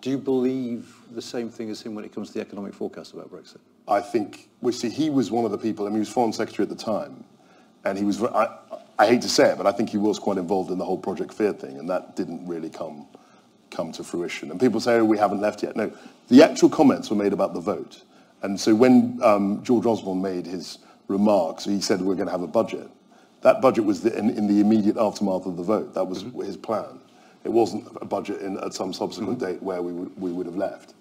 Do you believe the same thing as him when it comes to the economic forecast about Brexit? I think, we see, he was one of the people, I mean, he was foreign secretary at the time, and he was, I, I hate to say it, but I think he was quite involved in the whole Project Fear thing, and that didn't really come, come to fruition. And people say, oh, we haven't left yet. No, the actual comments were made about the vote. And so when um, George Osborne made his remarks, he said we're going to have a budget. That budget was the, in, in the immediate aftermath of the vote. That was his plan. It wasn't a budget in, at some subsequent mm-hmm. date where we would, we would have left.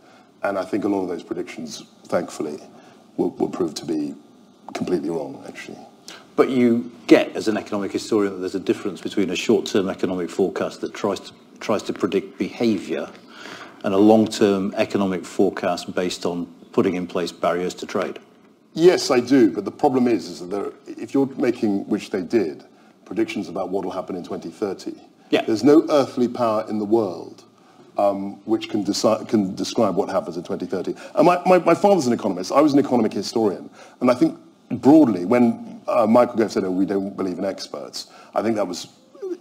And I think a lot of those predictions, thankfully, will, will prove to be completely wrong, actually. But you get, as an economic historian, that there's a difference between a short-term economic forecast that tries to, tries to predict behaviour and a long-term economic forecast based on putting in place barriers to trade. Yes, I do. But the problem is, is that there, if you're making, which they did, predictions about what will happen in 2030, Yeah. there's no earthly power in the world um, which can, can describe what happens in 2030. And my, my, my father's an economist. I was an economic historian. And I think broadly, when uh, Michael Gove said, oh, we don't believe in experts, I think that was,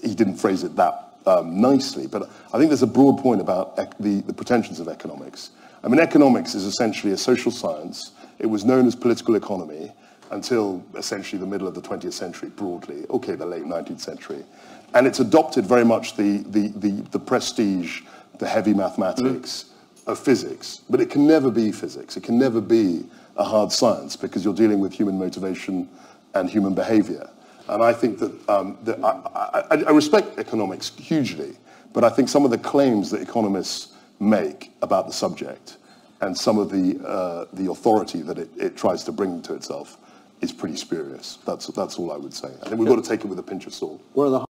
he didn't phrase it that um, nicely. But I think there's a broad point about the, the pretensions of economics. I mean, economics is essentially a social science. It was known as political economy until essentially the middle of the 20th century, broadly, okay, the late 19th century. And it's adopted very much the, the, the, the prestige, the heavy mathematics of physics. But it can never be physics. It can never be a hard science because you're dealing with human motivation and human behavior. And I think that, um, that I, I, I respect economics hugely, but I think some of the claims that economists make about the subject and some of the, uh, the authority that it, it tries to bring to itself is pretty spurious. That's, that's all I would say. I think we've got to take it with a pinch of salt. The